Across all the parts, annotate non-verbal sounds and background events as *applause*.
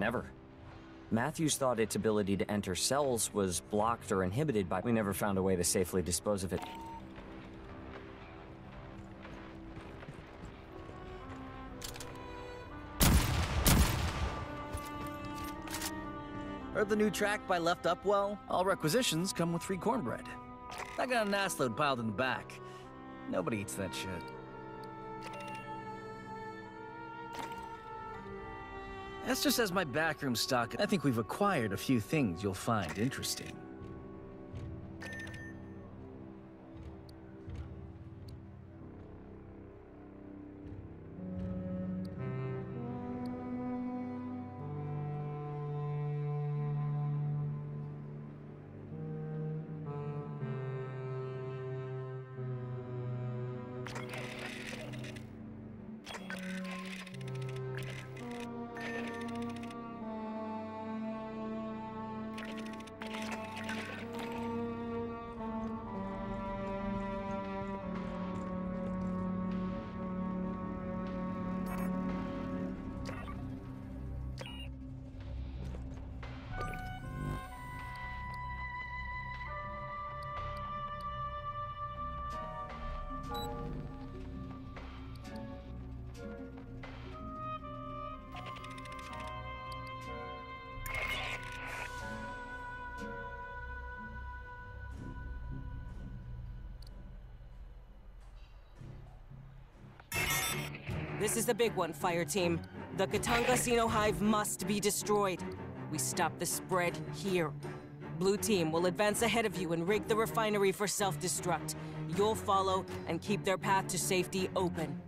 Never. Matthews thought its ability to enter cells was blocked or inhibited by... We never found a way to safely dispose of it. Heard the new track by Left Upwell? All requisitions come with free cornbread. I got an ass load piled in the back. Nobody eats that shit. That's just as my backroom stock. I think we've acquired a few things you'll find interesting. This is the big one, fire team. The Katanga Sino Hive must be destroyed. We stop the spread here. Blue team will advance ahead of you and rig the refinery for self-destruct. You'll follow and keep their path to safety open.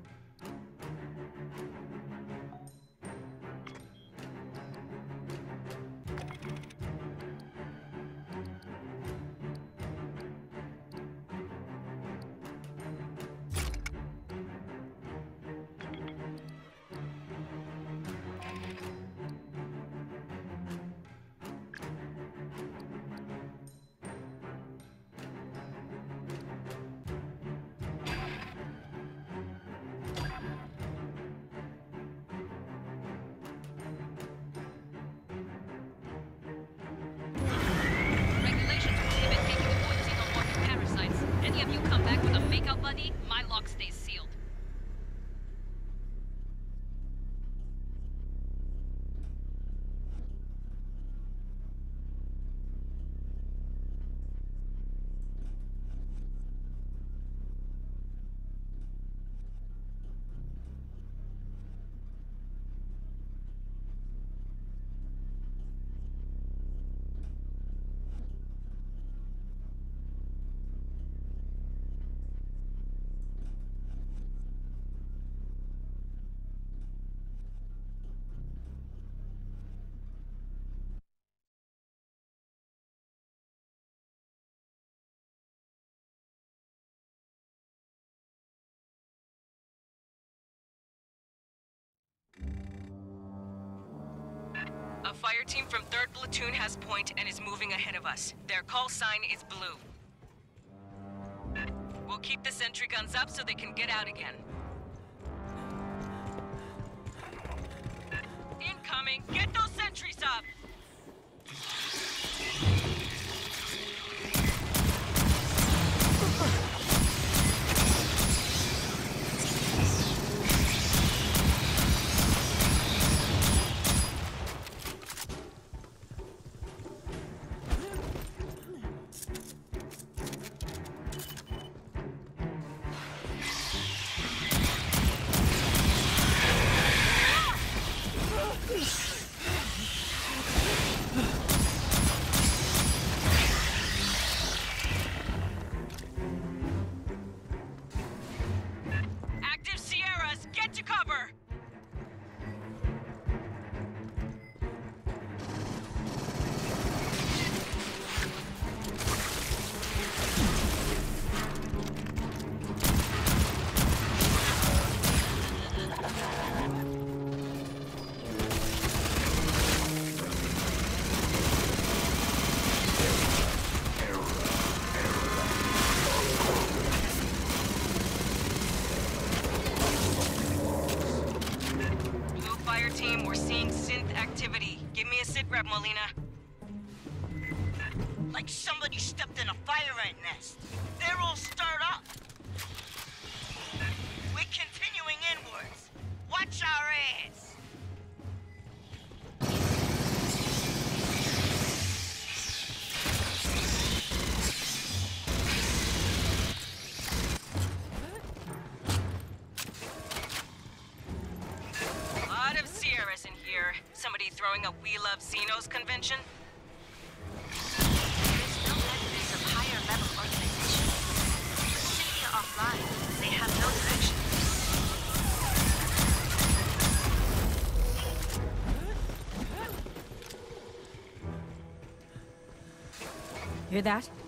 A fire team from 3rd Platoon has point and is moving ahead of us. Their call sign is blue. We'll keep the sentry guns up so they can get out again. Hear that?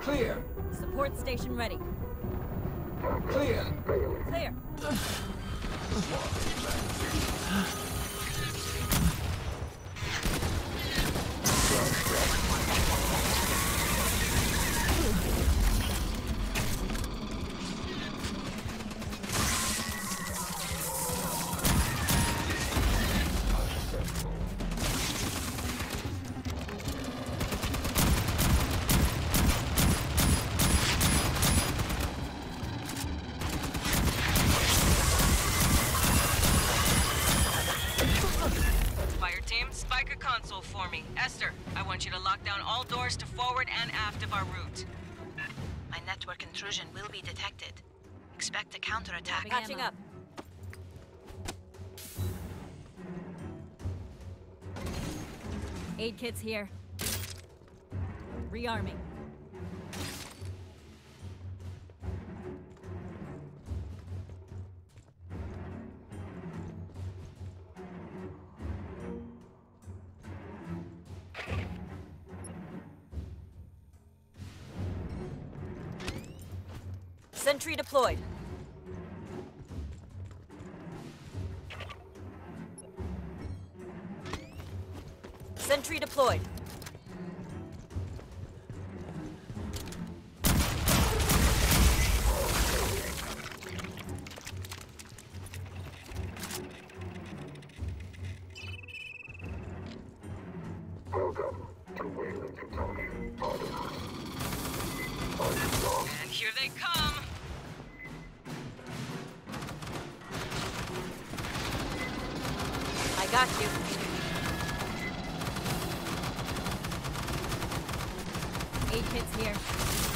Clear. Support station ready. Clear. Clear. *sighs* *sighs* Aid kits here. Rearming. units here.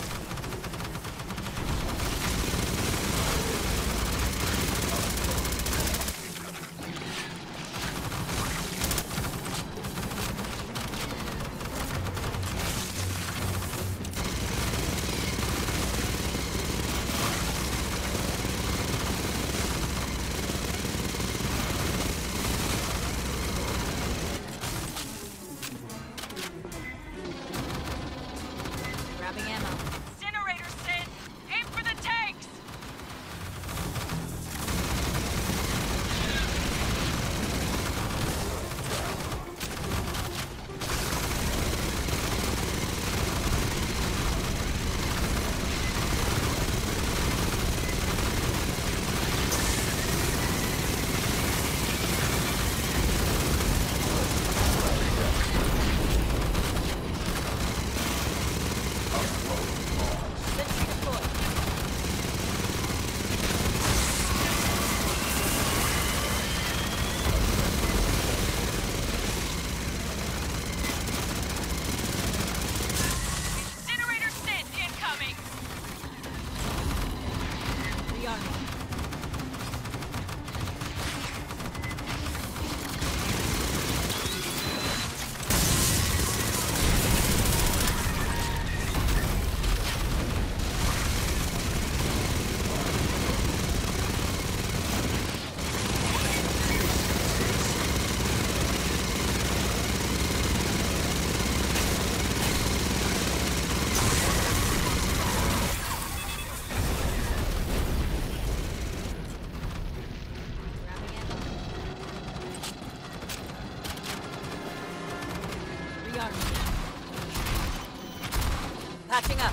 Patching up.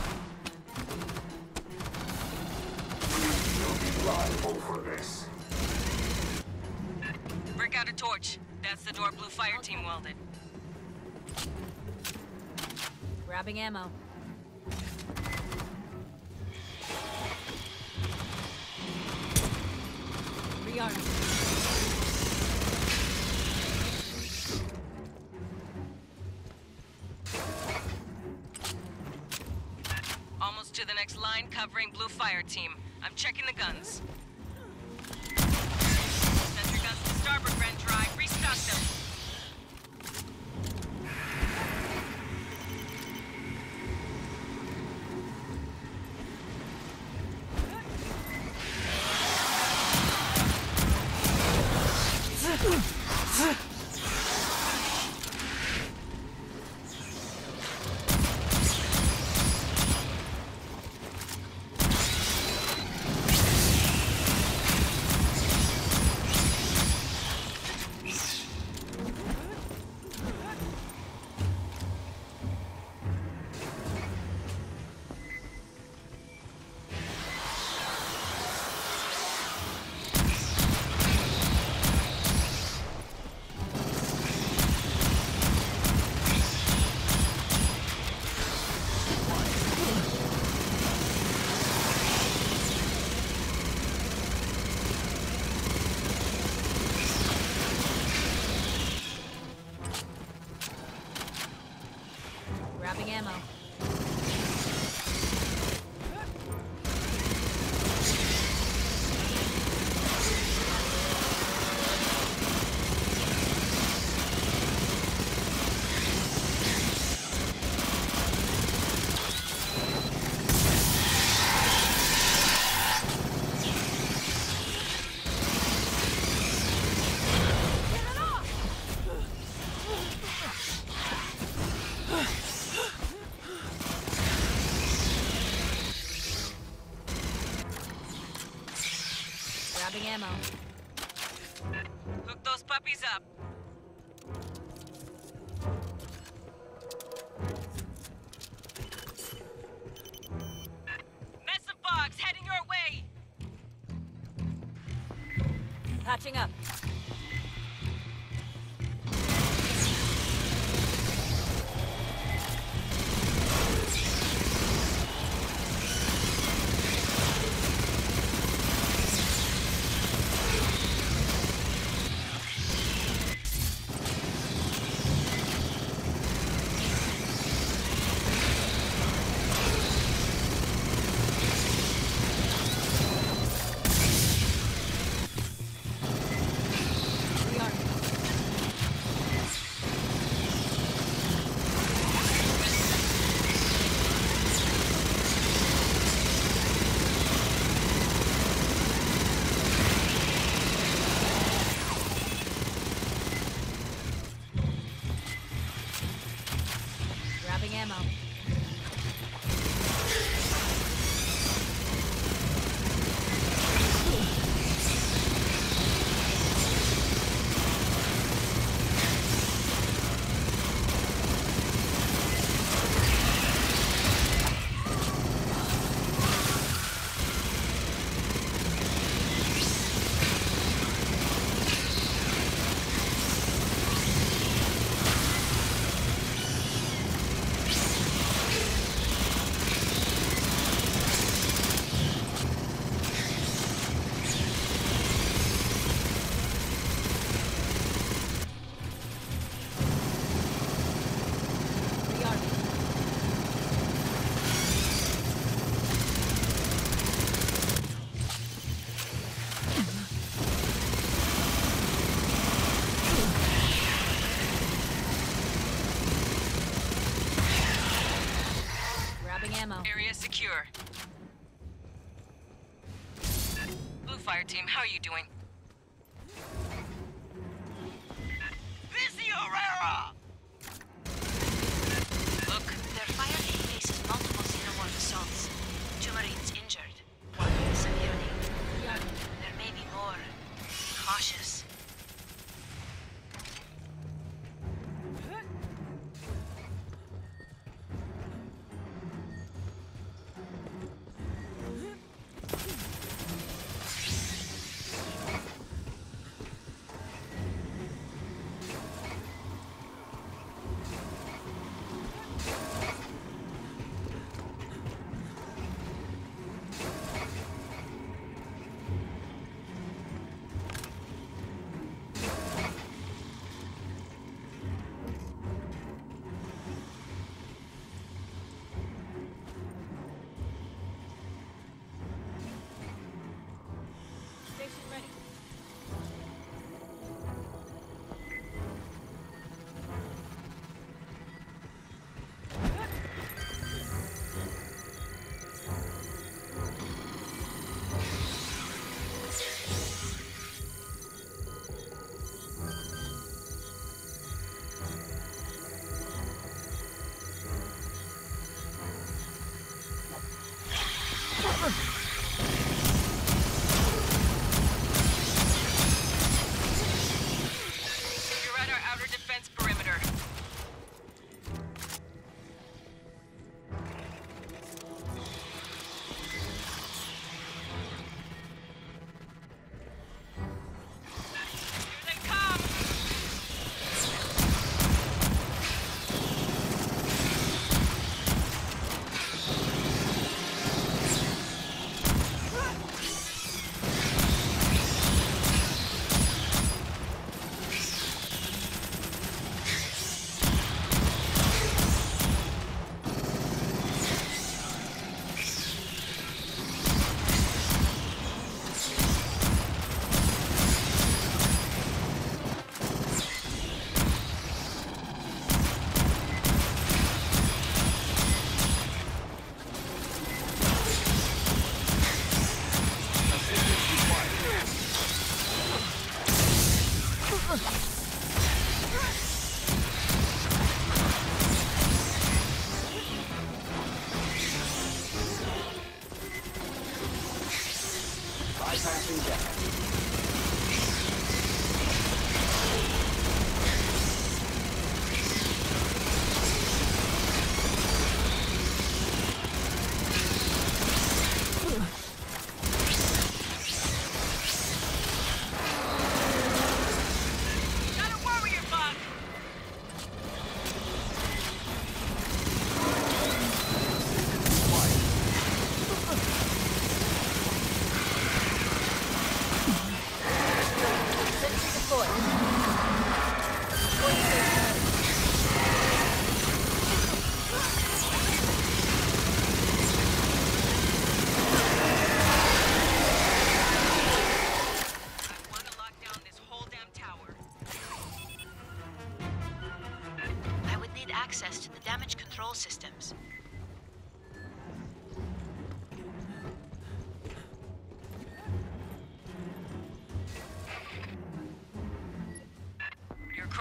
You'll be liable for this. Break out a torch. That's the door Blue Fire okay. Team welded. Grabbing ammo. catching up. team. How are you doing?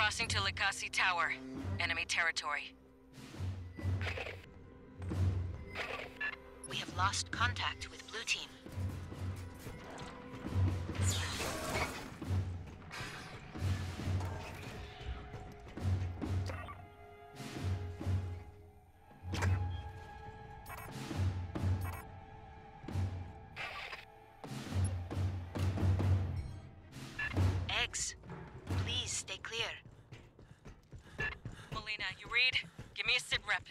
Crossing to Likasi Tower. Enemy territory. We have lost contact with Blue Team. Eggs, please stay clear. Lena, you read? Give me a sit rep.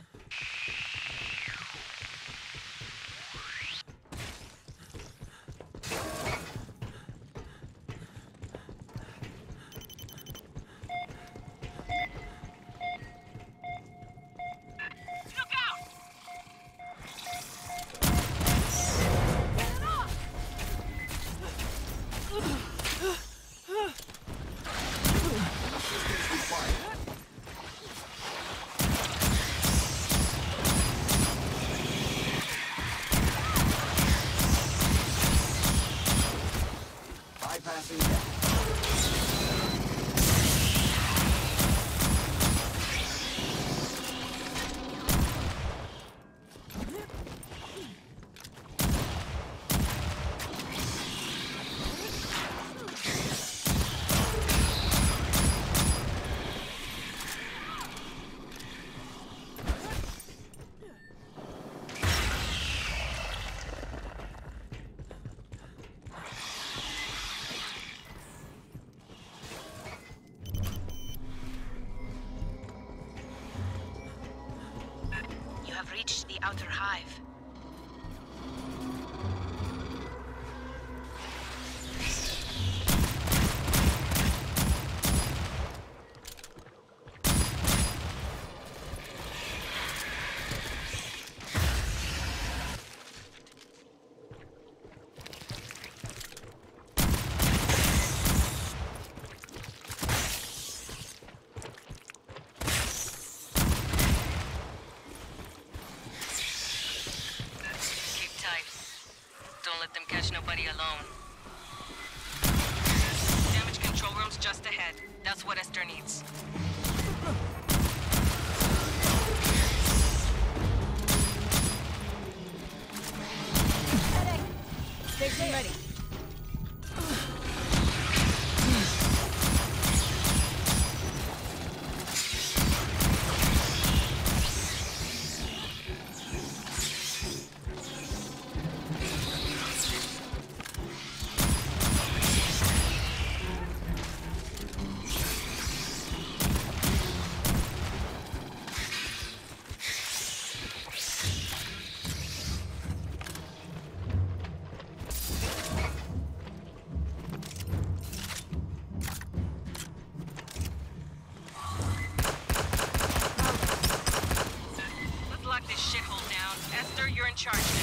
Recharging.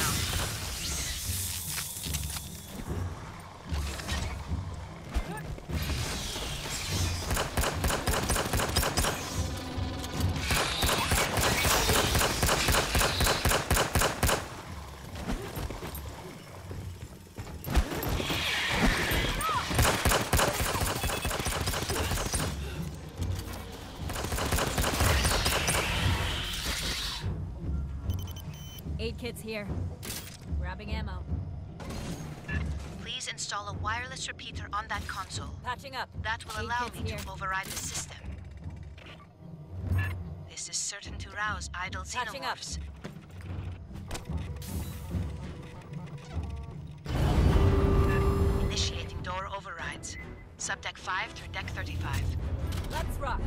Kits here. Grabbing ammo. Please install a wireless repeater on that console. Patching up. That will Aid allow me here. to override the system. This is certain to rouse idle Patching up. xenomorphs. Initiating door overrides. Subdeck 5 through deck 35. Let's rock.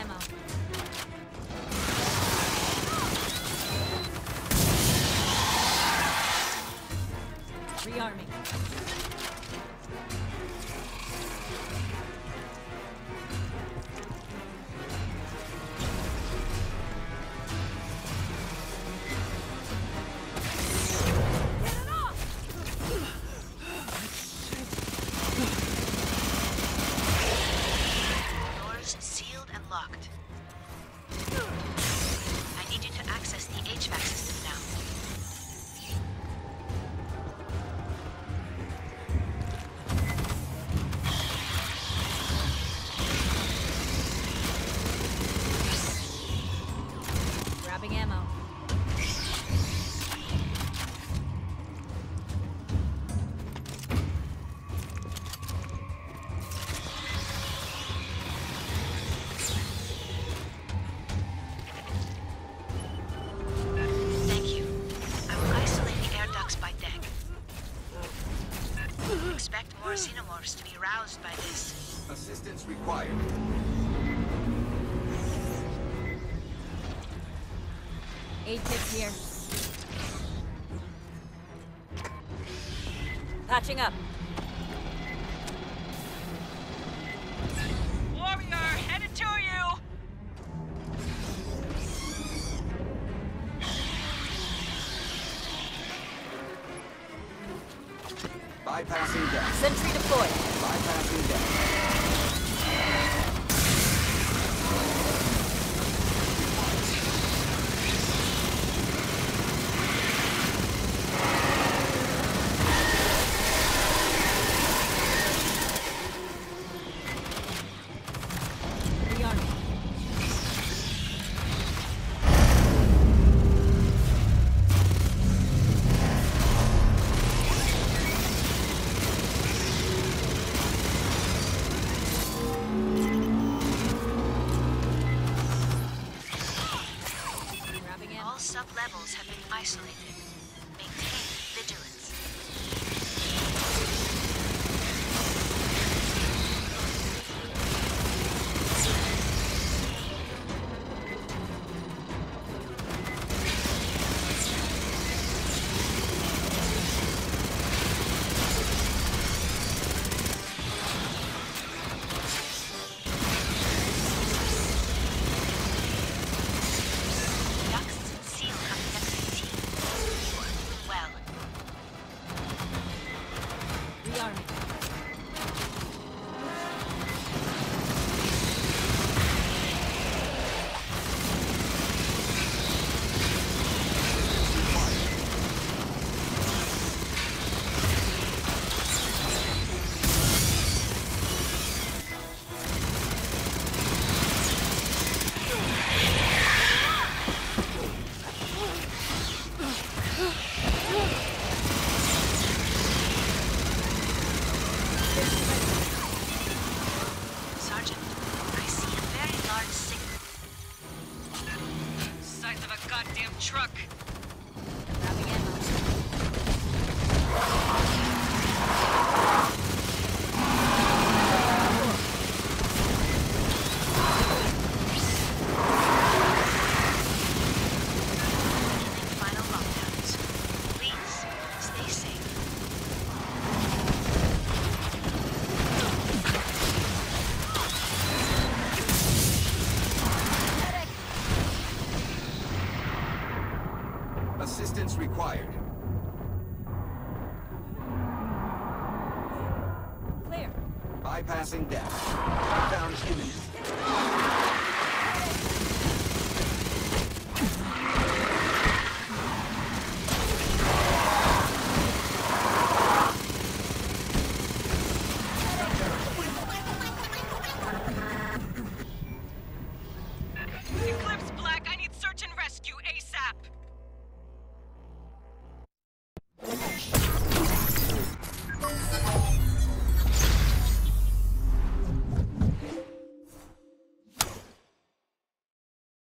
Ammo. Aid kits here. Patching up. Sub-levels